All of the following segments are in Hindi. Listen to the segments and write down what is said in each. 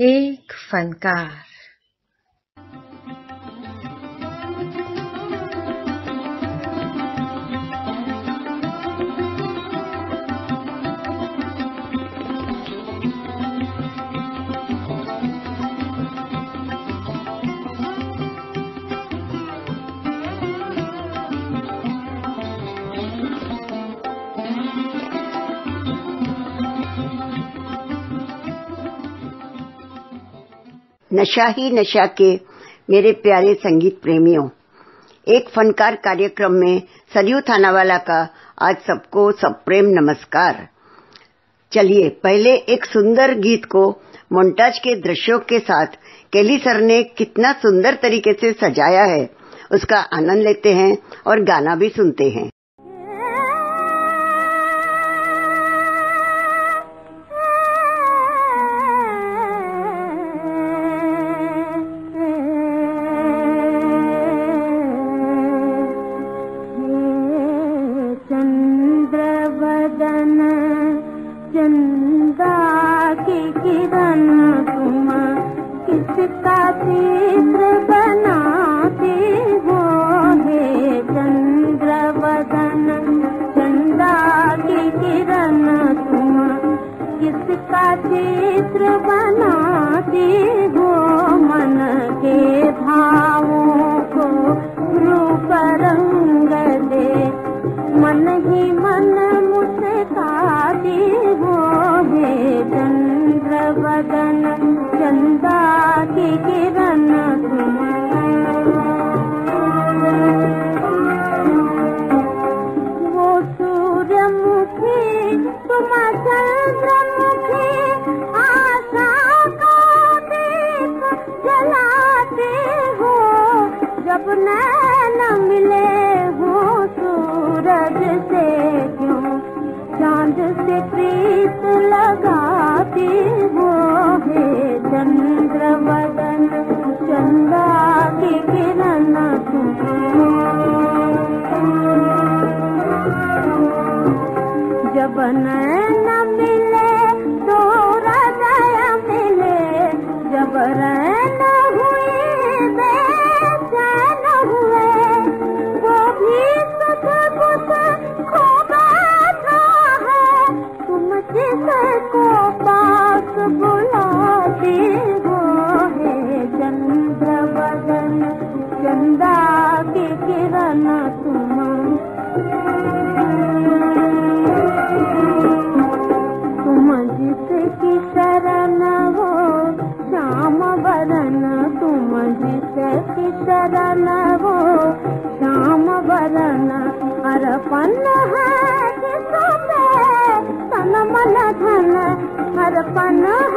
एक फनकार नशा ही नशा के मेरे प्यारे संगीत प्रेमियों। एक फनकार कार्यक्रम में सरयू थानावाला का आज सबको सब प्रेम नमस्कार। चलिए, पहले एक सुंदर गीत को मोन्टाज के दृश्यों के साथ केली सर ने कितना सुंदर तरीके से सजाया है, उसका आनंद लेते हैं और गाना भी सुनते हैं। चन्दा की किरण तुम किसका चित्र बनाते हो? हे चन्द्रवदन चन्दा की किरण तुम किसका चित्र बनाते हो? मन के भावों बदन चंदा की किरण। की किरण जब नैन मिले तो हृदय मिले जब अर्पण है जिसपे तन मन धन अर्पण है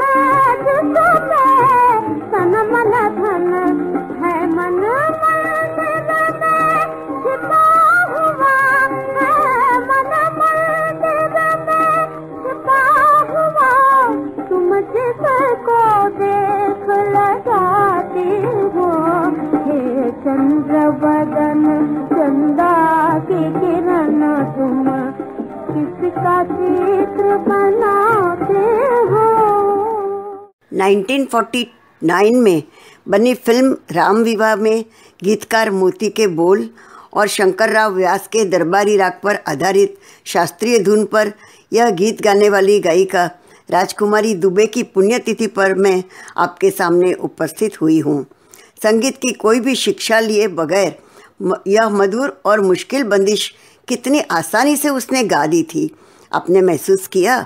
1949 में बनी फ़िल्म राम विवाह में गीतकार मोती के बोल और शंकर राव व्यास के दरबारी राग पर आधारित शास्त्रीय धुन पर यह गीत गाने वाली गायिका राजकुमारी दुबे की पुण्यतिथि पर मैं आपके सामने उपस्थित हुई हूँ। संगीत की कोई भी शिक्षा लिए बगैर यह मधुर और मुश्किल बंदिश कितनी आसानी से उसने गा दी थी। आपने महसूस किया?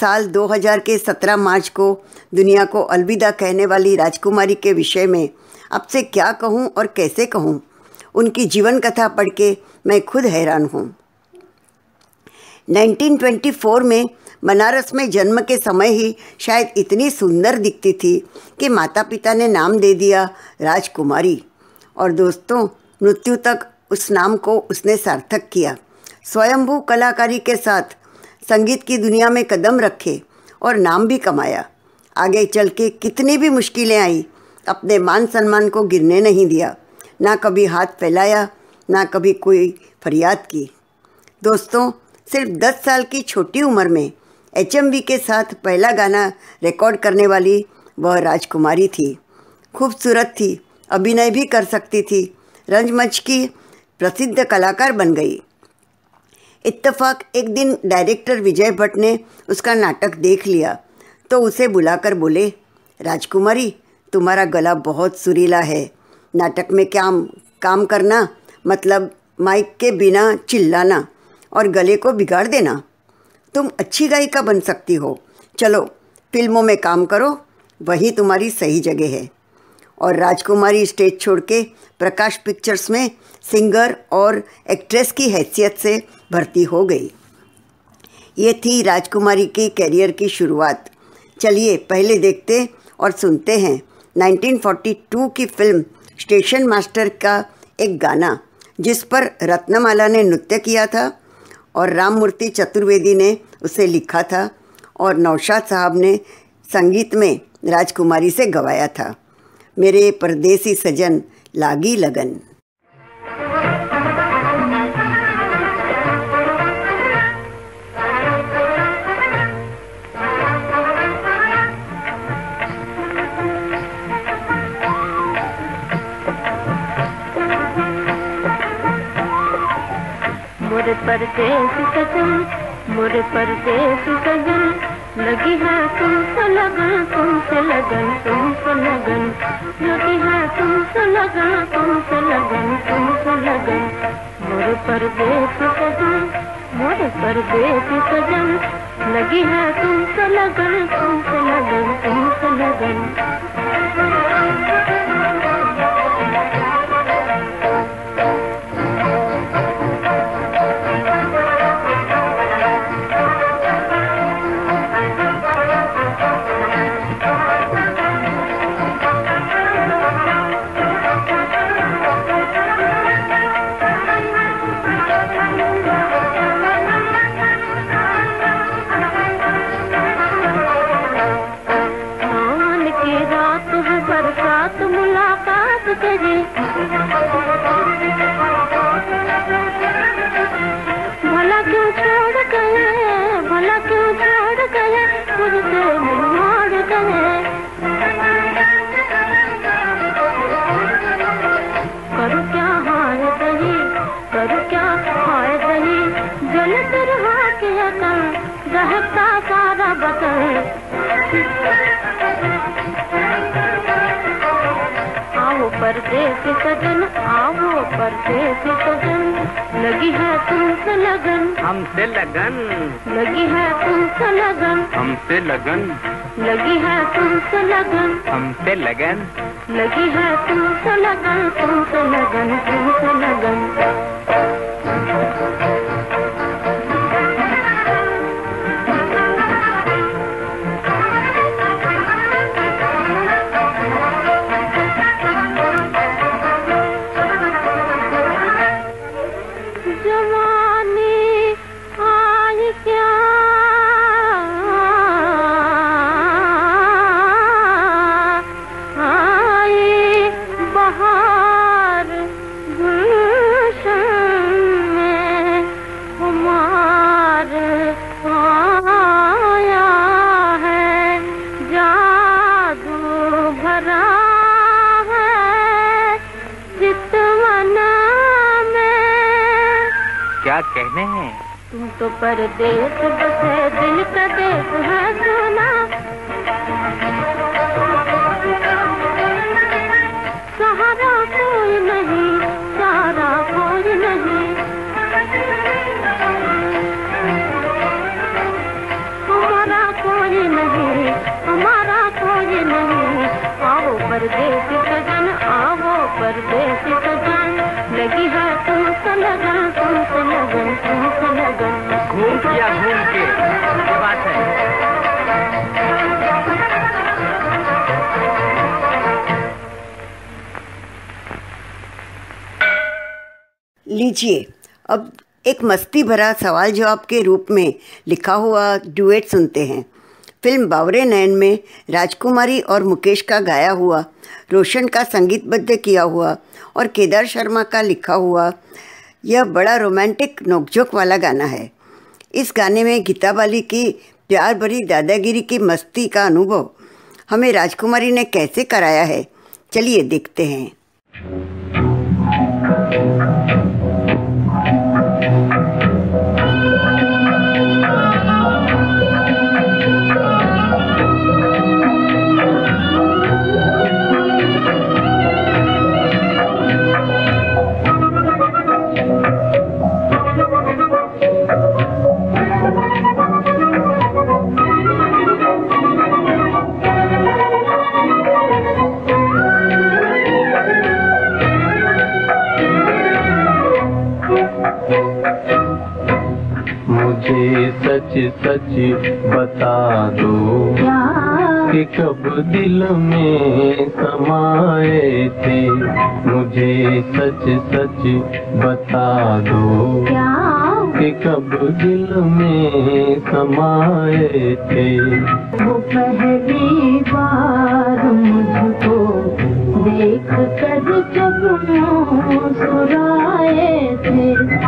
साल 2000 के 17 मार्च को दुनिया को अलविदा कहने वाली राजकुमारी के विषय में आपसे क्या कहूँ और कैसे कहूँ? उनकी जीवन कथा पढ़ के मैं खुद हैरान हूँ। 1924 में बनारस में जन्म के समय ही शायद इतनी सुंदर दिखती थी कि माता पिता ने नाम दे दिया राजकुमारी। और दोस्तों, मृत्यु तक उस नाम को उसने सार्थक किया। स्वयंभू कलाकारी के साथ संगीत की दुनिया में कदम रखे और नाम भी कमाया। आगे चल के कितनी भी मुश्किलें आई, अपने मान सम्मान को गिरने नहीं दिया। ना कभी हाथ फैलाया, ना कभी कोई फरियाद की। दोस्तों, सिर्फ़ 10 साल की छोटी उम्र में एचएमवी के साथ पहला गाना रिकॉर्ड करने वाली वह राजकुमारी थी। खूबसूरत थी, अभिनय भी कर सकती थी, रंजमंच की प्रसिद्ध कलाकार बन गई। इत्तेफाक, एक दिन डायरेक्टर विजय भट्ट ने उसका नाटक देख लिया। तो उसे बुलाकर बोले, राजकुमारी, तुम्हारा गला बहुत सुरीला है। नाटक में क्या काम करना मतलब माइक के बिना चिल्लाना और गले को बिगाड़ देना। तुम अच्छी गायिका बन सकती हो। चलो, फ़िल्मों में काम करो, वही तुम्हारी सही जगह है। और राजकुमारी स्टेज छोड़ के प्रकाश पिक्चर्स में सिंगर और एक्ट्रेस की हैसियत से भर्ती हो गई। ये थी राजकुमारी की करियर की शुरुआत। चलिए पहले देखते और सुनते हैं। 1942 की फ़िल्म स्टेशन मास्टर का एक गाना, जिस पर रत्नमाला ने नृत्य किया था और राममूर्ति चतुर्वेदी ने उसे लिखा था और नौशाद साहब ने संगीत में राजकुमारी से गवाया था। मेरे परदेसी सजन लागी लगन। मोरे परदेस सजन मोरे परदेस सजन। लगी है तुमसे लगन तुमसे लगन तुमसे लगन। लगी है तुमसे लगन तुमसे लगन तुमसे लगन। मोर पर देख सजन मोर पर देख सजन लगी है तुमसे लगन तुमसे लगन तुम तुमसे लगन। मुलाकात परदेस सजन आओ परदेस सजन। लगी है तुमसे लगन। हमसे लगन। लगी है तुमसे लगन। हमसे लगन। लगी है तुमसे लगन। हमसे लगन। लगी है तुमसे लगन तुमसे लगन तुमसे लगन। बहार गुलशन में खुमार आया है जादू भरा है चितवन में। क्या कहने हैं? तुम तो परदेस बसे दिल का देश है परदेसी सजन आओ परदेसी सजन लगी है तुमसे लगन तुमसे लगन तुमसे लगन। घूम किया घूम के ये बात है। लीजिए अब एक मस्ती भरा सवाल जवाब के रूप में लिखा हुआ डुएट सुनते हैं। फ़िल्म बावरे नयन में राजकुमारी और मुकेश का गाया हुआ, रोशन का संगीतबद्ध किया हुआ और केदार शर्मा का लिखा हुआ, यह बड़ा रोमांटिक नोकझोंक वाला गाना है। इस गाने में गीता बाली की प्यार भरी दादागिरी की मस्ती का अनुभव हमें राजकुमारी ने कैसे कराया है, चलिए देखते हैं। सच बता दो। कि कब दिल में समाए थे, मुझे सच सच बता दो। कि कब दिल में समाए थे। वो पहली बार मुझको देख कर जब मुस्कुराए थे।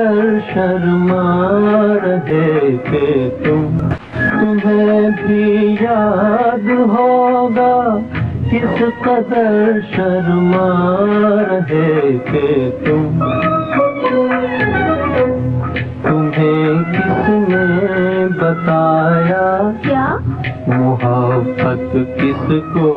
कदर शर्मा थे तुम। तुम्हें भी याद होगा किस कदर शर्मा रहे थे तुम। तुम्हें किसने बताया? क्या? मोहब्बत किसको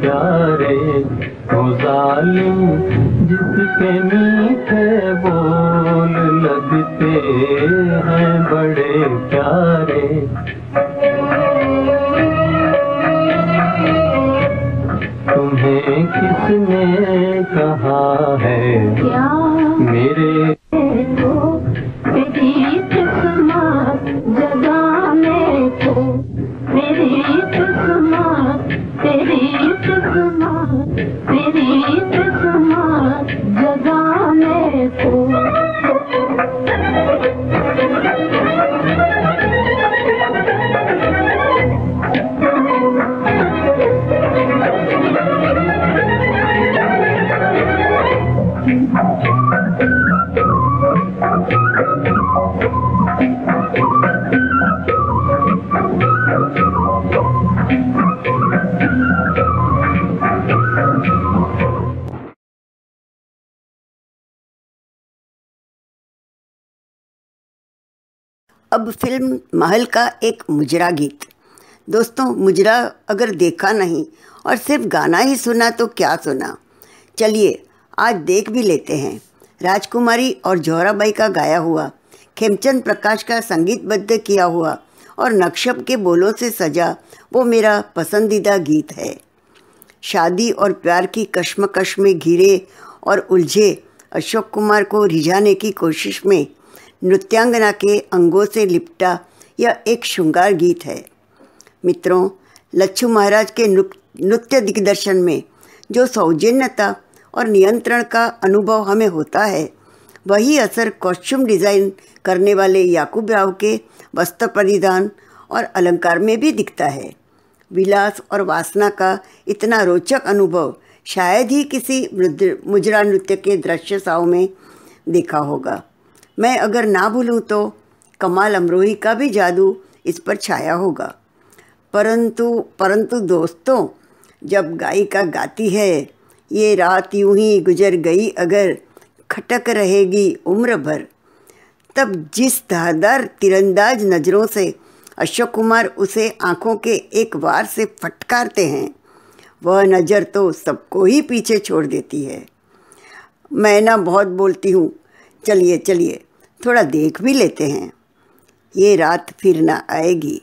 प्यारे वो जालिम जिसके मीठे बोल लगते हैं बड़े प्यारे। अब फ़िल्म महल का एक मुजरा गीत। दोस्तों, मुजरा अगर देखा नहीं और सिर्फ़ गाना ही सुना तो क्या सुना? चलिए, आज देख भी लेते हैं। राजकुमारी और जोहराबाई का गाया हुआ, खेमचंद प्रकाश का संगीतबद्ध किया हुआ और नक्शब के बोलों से सजा वो मेरा पसंदीदा गीत है। शादी और प्यार की कश्मकश में घिरे और उलझे अशोक कुमार को रिझाने की कोशिश में नृत्यांगना के अंगों से लिपटा यह एक श्रृंगार गीत है। मित्रों, लच्छू महाराज के नृत्य दिग्दर्शन में जो सौजन्यता और नियंत्रण का अनुभव हमें होता है, वही असर कॉस्ट्यूम डिज़ाइन करने वाले याकूब राव के वस्त्र परिधान और अलंकार में भी दिखता है। विलास और वासना का इतना रोचक अनुभव शायद ही किसी मुजरा नृत्य के दृश्य साव में देखा होगा। मैं अगर ना भूलूँ तो कमाल अमरोही का भी जादू इस पर छाया होगा। परंतु परंतु दोस्तों, जब गायिका गाती है, ये रात यूँ ही गुजर गई अगर खटक रहेगी उम्र भर, तब जिस धारदार तिरंदाज नज़रों से अशोक कुमार उसे आँखों के एक वार से फटकारते हैं, वह नज़र तो सबको ही पीछे छोड़ देती है। मैं ना बहुत बोलती हूँ। चलिए चलिए। थोड़ा देख भी लेते हैं। ये रात फिर ना आएगी।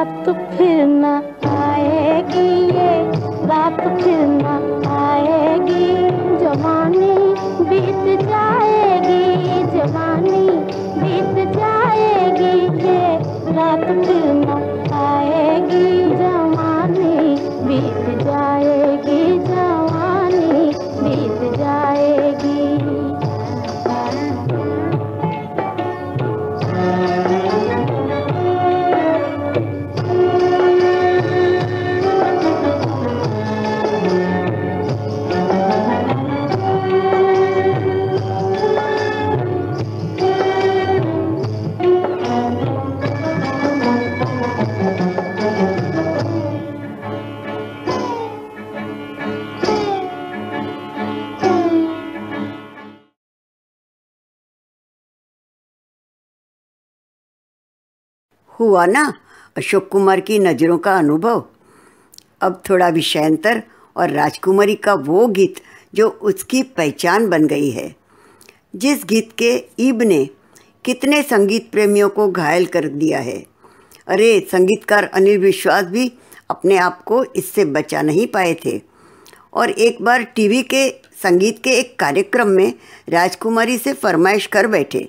आप तो फिर ना हुआ ना, अशोक कुमार की नज़रों का अनुभव। अब थोड़ा विषयांतर और राजकुमारी का वो गीत जो उसकी पहचान बन गई है। जिस गीत के ईब ने कितने संगीत प्रेमियों को घायल कर दिया है। अरे, संगीतकार अनिल विश्वास भी अपने आप को इससे बचा नहीं पाए थे। और एक बार टीवी के संगीत के एक कार्यक्रम में राजकुमारी से फरमाइश कर बैठे।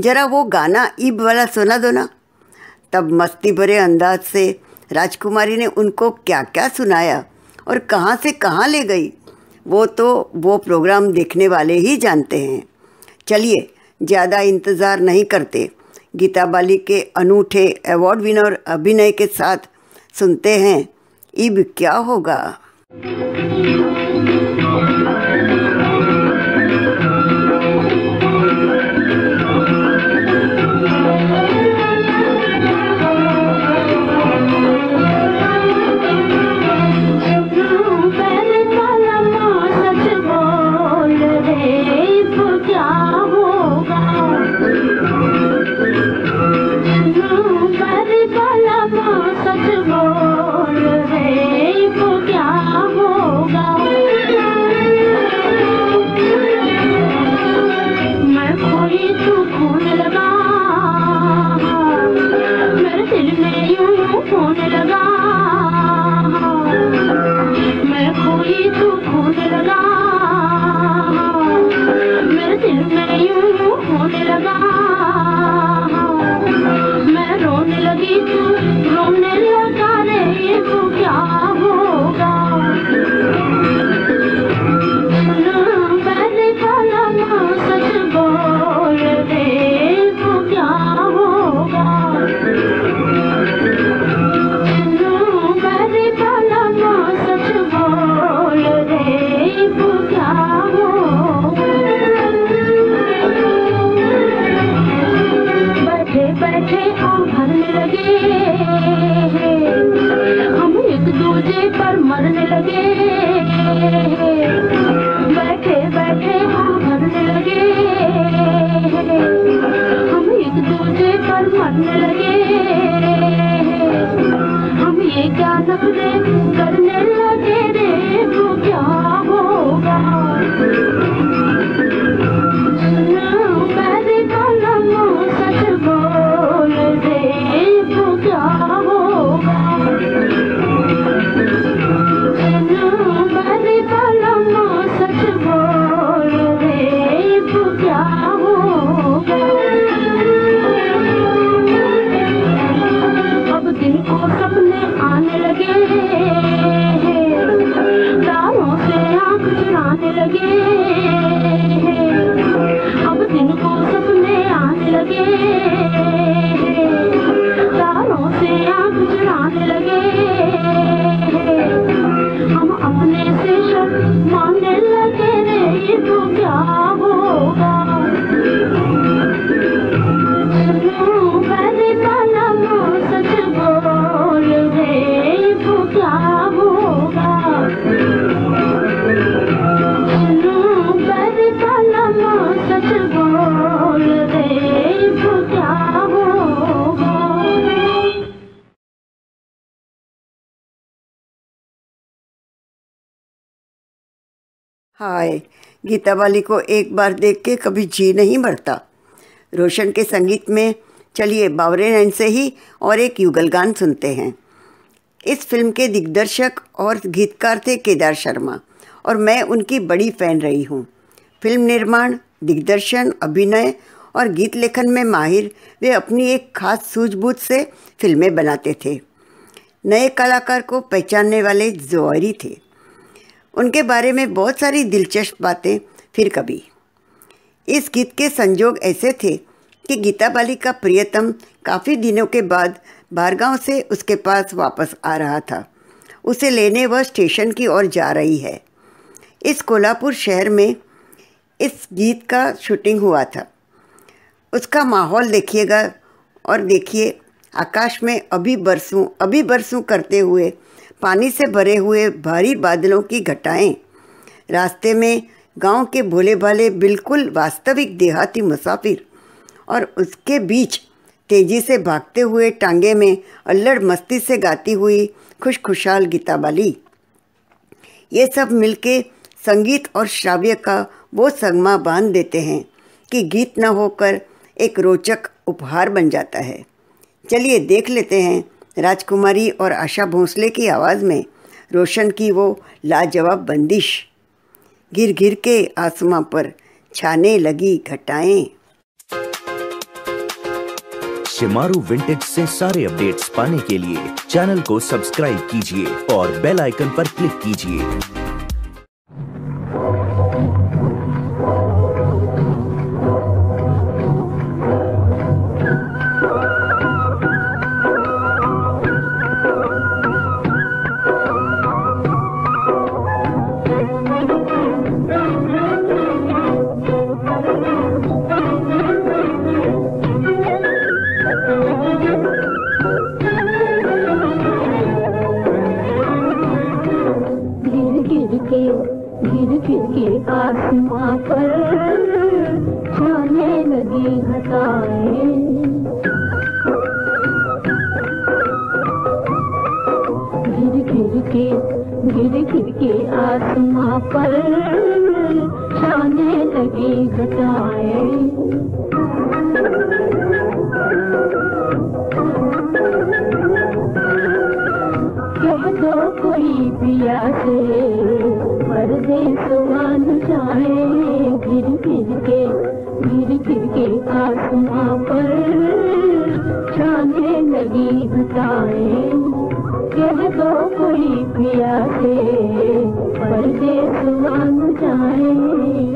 जरा वो गाना ईब वाला सुना दो ना। तब मस्ती भरे अंदाज से राजकुमारी ने उनको क्या क्या सुनाया और कहाँ से कहाँ ले गई, वो तो वो प्रोग्राम देखने वाले ही जानते हैं। चलिए, ज़्यादा इंतज़ार नहीं करते। गीता बाली के अनूठे अवार्ड विनर अभिनय के साथ सुनते हैं, इब क्या होगा? मन लगे। हम ये क्या नखरे करने लगे? रे तो क्या होगा। हाय, गीता वाली को एक बार देख के कभी जी नहीं भरता रोशन के संगीत में, चलिए बावरे नैन से ही और एक युगल गान सुनते हैं। इस फ़िल्म के दिग्दर्शक और गीतकार थे केदार शर्मा और मैं उनकी बड़ी फ़ैन रही हूँ। फ़िल्म निर्माण, दिग्दर्शन, अभिनय और गीत लेखन में माहिर वे अपनी एक खास सूझबूझ से फ़िल्में बनाते थे। नए कलाकार को पहचानने वाले जौहरी थे। उनके बारे में बहुत सारी दिलचस्प बातें, फिर कभी। इस गीत के संजोग ऐसे थे कि गीता बाली का प्रियतम काफ़ी दिनों के बाद बारगांव से उसके पास वापस आ रहा था। उसे लेने वह स्टेशन की ओर जा रही है। इस कोल्हापुर शहर में इस गीत का शूटिंग हुआ था। उसका माहौल देखिएगा और देखिए, आकाश में अभी बरसों अभी बरसों करते हुए पानी से भरे हुए भारी बादलों की घटाएँ। रास्ते में गाँव के भोले भाले बिल्कुल वास्तविक देहाती मुसाफिर और उसके बीच तेज़ी से भागते हुए टांगे में अल्लड़ मस्ती से गाती हुई खुश खुशहाल गीता बाली ये सब मिलके संगीत और श्राव्य का वो संगमा बाँध देते हैं कि गीत न होकर एक रोचक उपहार बन जाता है। चलिए देख लेते हैं राजकुमारी और आशा भोंसले की आवाज़ में रोशन की वो लाजवाब बंदिश गिर गिर के आसमां पर छाने लगी घटाएँ। शिमारू विंटेज से सारे अपडेट्स पाने के लिए चैनल को सब्सक्राइब कीजिए और बेल आइकन पर क्लिक कीजिए। पर छाने लगी घटाएँ। के गिर गिर के आसमां पर छाने लगी घटाएँ। कह दो कोई पिया से परदेस मान जाए। आसमां पर छाने लगी बताए कह दो कोई पिया से परदेश जाए।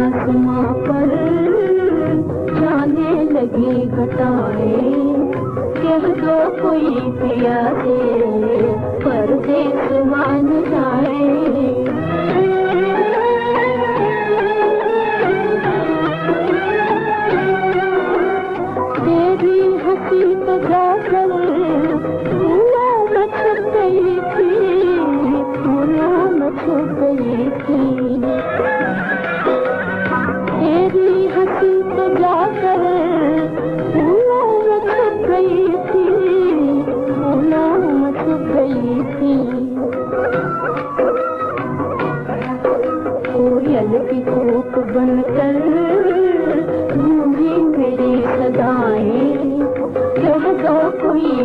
आसमां पर जाने लगी घटाएँ। कह दो कोई पिया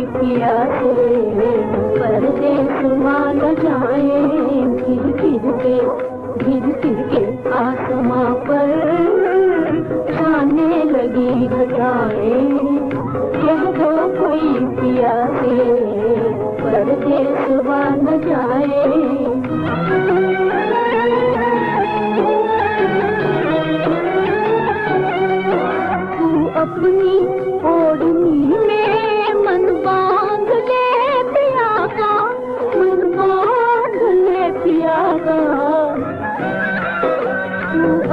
पिया से परदेस मान जाए। गिर गिर के गिर गिर के आसमां पर छाने लगी घटाएँ कह दो कोई पिया से परदेस मान जाए। तू अपनी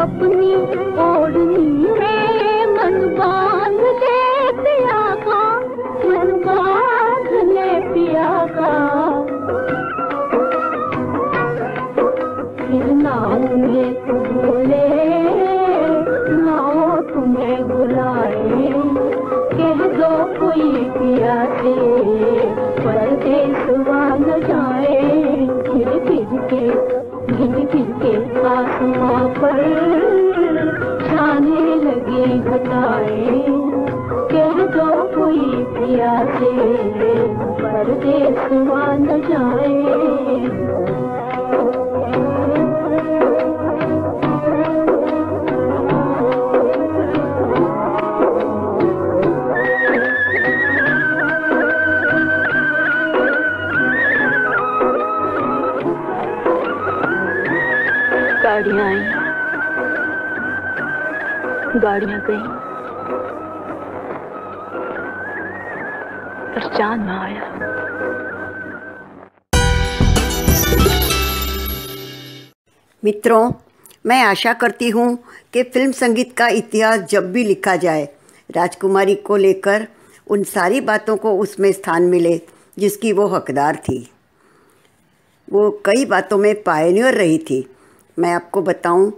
अपनी बताए कह दो कोई पिया से परदेश मान जाए आई। गाड़ियाँ गई पर चाँद ना आया। मित्रों, मैं आशा करती हूँ कि फ़िल्म संगीत का इतिहास जब भी लिखा जाए, राजकुमारी को लेकर उन सारी बातों को उसमें स्थान मिले, जिसकी वो हकदार थी। वो कई बातों में पायनियर रही थी। मैं आपको बताऊँ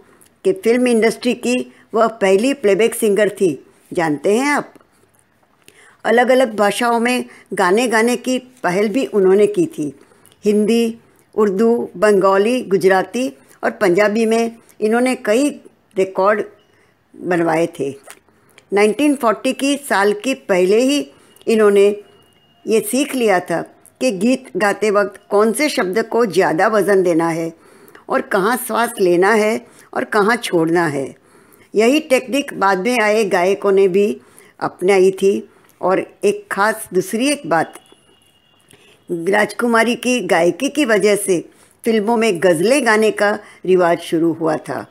कि फ़िल्म इंडस्ट्री की वह पहली प्लेबैक सिंगर थी, जानते हैं आप? अलग अलग भाषाओं में गाने गाने की पहल भी उन्होंने की थी। हिंदी, उर्दू, बंगाली, गुजराती और पंजाबी में इन्होंने कई रिकॉर्ड बनवाए थे। 1940 की साल की पहले ही इन्होंने ये सीख लिया था कि गीत गाते वक्त कौन से शब्द को ज़्यादा वज़न देना है और कहाँ श्वास लेना है और कहाँ छोड़ना है। यही टेक्निक बाद में आए गायकों ने भी अपनाई थी। और एक खास दूसरी एक बात, राजकुमारी की गायकी की वजह से फ़िल्मों में गज़लें गाने का रिवाज शुरू हुआ था।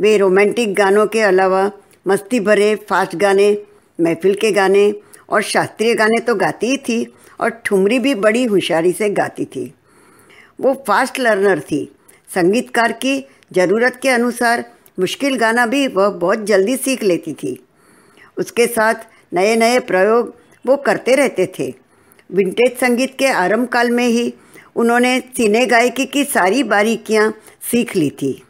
वे रोमांटिक गानों के अलावा मस्ती भरे फास्ट गाने, महफिल के गाने और शास्त्रीय गाने तो गाती ही थी और ठुमरी भी बड़ी होशियारी से गाती थी। वो फास्ट लर्नर थी। संगीतकार की ज़रूरत के अनुसार मुश्किल गाना भी वह बहुत जल्दी सीख लेती थी। उसके साथ नए नए प्रयोग वो करते रहते थे। विंटेज संगीत के आरंभ काल में ही उन्होंने सीने गायकी की सारी बारीकियाँ सीख ली थी।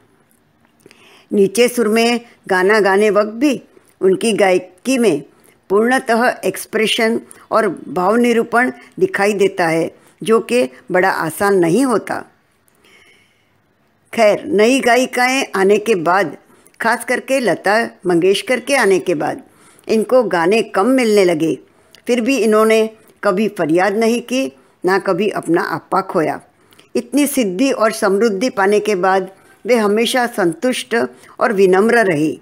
नीचे सुर में गाना गाने वक्त भी उनकी गायकी में पूर्णतः एक्सप्रेशन और भाव निरूपण दिखाई देता है, जो कि बड़ा आसान नहीं होता। खैर, नई गायिकाएँ आने के बाद, खास करके लता मंगेशकर के आने के बाद, इनको गाने कम मिलने लगे। फिर भी इन्होंने कभी फरियाद नहीं की, ना कभी अपना आपा खोया। इतनी सिद्धि और समृद्धि पाने के बाद वे हमेशा संतुष्ट और विनम्र रही।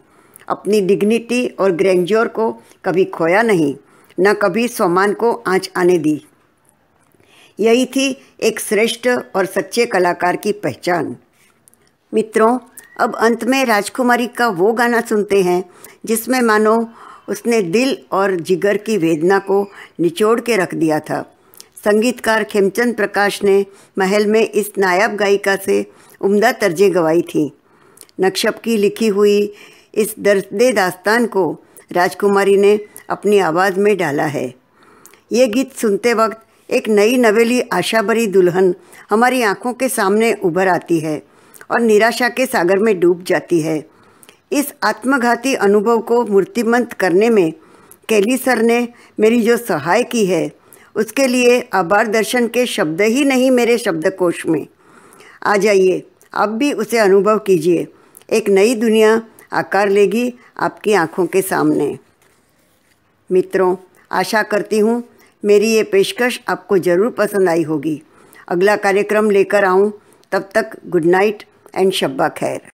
अपनी डिग्निटी और ग्रैंड्योर को कभी खोया नहीं, न कभी सम्मान को आँच आने दी। यही थी एक श्रेष्ठ और सच्चे कलाकार की पहचान। मित्रों, अब अंत में राजकुमारी का वो गाना सुनते हैं, जिसमें मानो उसने दिल और जिगर की वेदना को निचोड़ के रख दिया था। संगीतकार खेमचंद प्रकाश ने महल में इस नायाब गायिका से उम्दा तर्जें गवाई थी। नक्शब की लिखी हुई इस दर्द दास्तान को राजकुमारी ने अपनी आवाज़ में डाला है। ये गीत सुनते वक्त एक नई नवेली आशा भरी दुल्हन हमारी आँखों के सामने उभर आती है। और निराशा के सागर में डूब जाती है। इस आत्मघाती अनुभव को मूर्तिमंत करने में कैली सर ने मेरी जो सहाय की है, उसके लिए आभार दर्शन के शब्द ही नहीं मेरे शब्दकोश में। आ जाइए, आप भी उसे अनुभव कीजिए। एक नई दुनिया आकार लेगी आपकी आँखों के सामने। मित्रों, आशा करती हूँ मेरी ये पेशकश आपको ज़रूर पसंद आई होगी। अगला कार्यक्रम लेकर आऊँ। तब तक गुड नाइट। एंड शब्बा खैर।